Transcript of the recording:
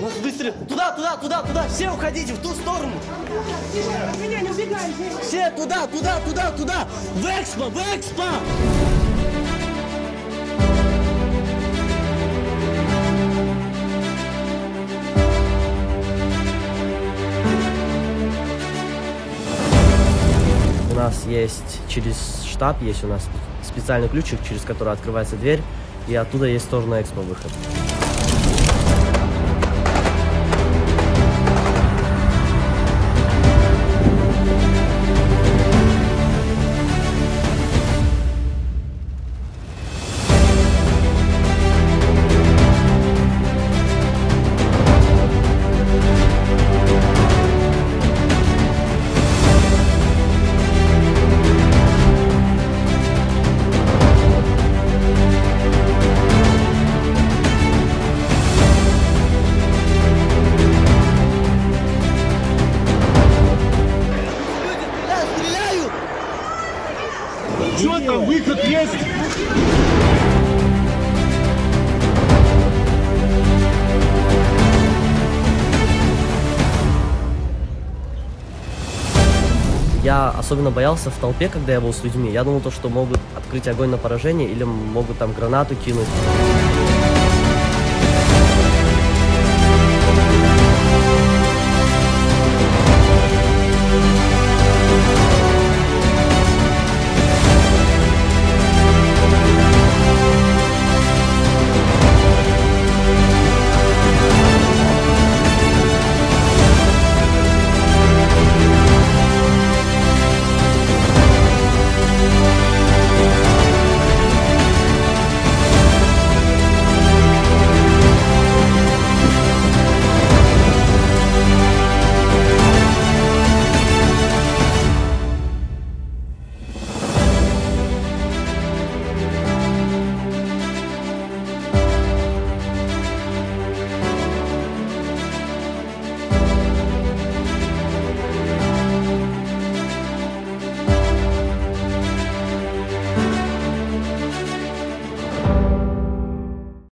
У нас выстрел. Туда, туда, туда, туда. Все уходите в ту сторону. Меня не убегайте. Все туда, туда, туда, туда. В экспо, в экспо. У нас есть через штаб, есть у нас специальный ключик, через который открывается дверь, и оттуда есть тоже на экспо выход. Что там, выход есть? Я особенно боялся в толпе, когда я был с людьми. Я думал, то, что могут открыть огонь на поражение или могут там гранату кинуть.